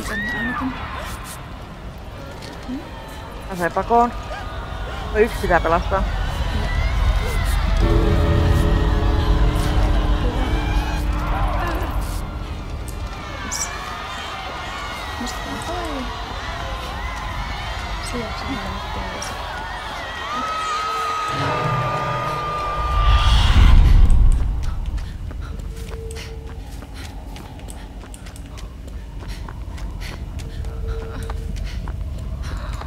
Tänne. Mä sain pakoon. No yksi pitää pelastaa. Yes. Nostetaan toi. Sijaksi meillä nyt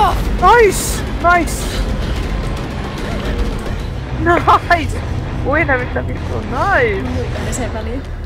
Nice! Nice! Nice! Uina mitä vittu, nice! Muita sen väliin.